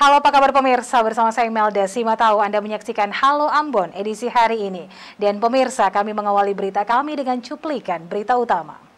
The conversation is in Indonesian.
Halo apa kabar pemirsa, bersama saya Melda Simatau Anda menyaksikan Halo Ambon edisi hari ini. Dan pemirsa kami mengawali berita kami dengan cuplikan berita utama.